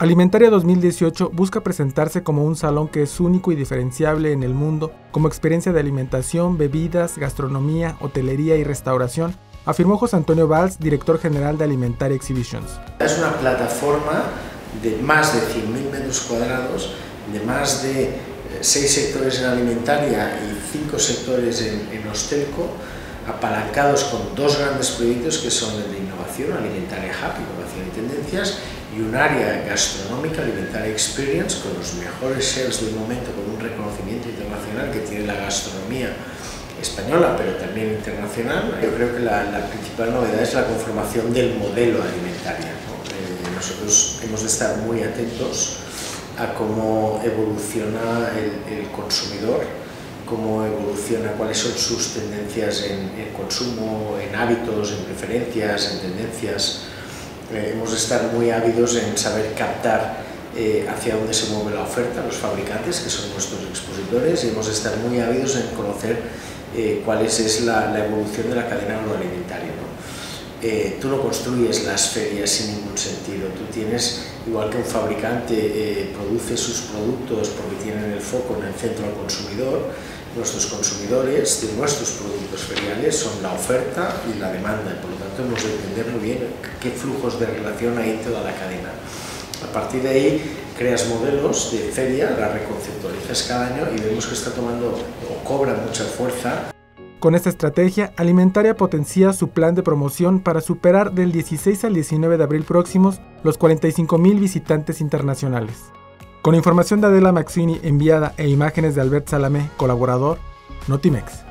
Alimentaria 2018 busca presentarse como un salón que es único y diferenciable en el mundo, como experiencia de alimentación, bebidas, gastronomía, hotelería y restauración, afirmó José Antonio Valls, director general de Alimentaria Exhibitions. Es una plataforma de más de 100.000 metros cuadrados, de más de 6 eh, sectores en alimentaria y 5 sectores en, en Hostelco, apalancados con dos grandes proyectos que son el de innovación, Alimentaria Hub, innovación y tendencias, y un área gastronómica, Alimentaria Experience, con los mejores chefs del momento, con un reconocimiento internacional que tiene la gastronomía española, pero también internacional. Yo creo que la, principal novedad es la conformación del modelo alimentario. Eh, nosotros hemos de estar muy atentos a cómo evoluciona el, consumidor, cómo evoluciona, cuáles son sus tendencias en, en consumo, en hábitos, en preferencias, en tendencias eh, hemos de estar muy ávidos en saber captar eh, hacia dónde se mueve la oferta, los fabricantes, que son nuestros expositores, y hemos de estar muy ávidos en conocer eh, cuál es, la, evolución de la cadena agroalimentaria. ¿no? tú no construyes las ferias sin ningún sentido, tú tienes, igual que un fabricante produce sus productos porque tienen el foco en el centro al consumidor, nuestros consumidores de nuestros productos feriales son la oferta y la demanda, por lo tanto hemos de entender muy bien qué flujos de relación hay en toda la cadena. A partir de ahí creas modelos de feria, la reconceptualizas cada año y vemos que está tomando o cobra mucha fuerza. Con esta estrategia, Alimentaria potencia su plan de promoción para superar del 16 al 19 de abril próximos los 45.000 visitantes internacionales. Con información de Adela Maxini enviada e imágenes de Albert Salamé, colaborador, Notimex.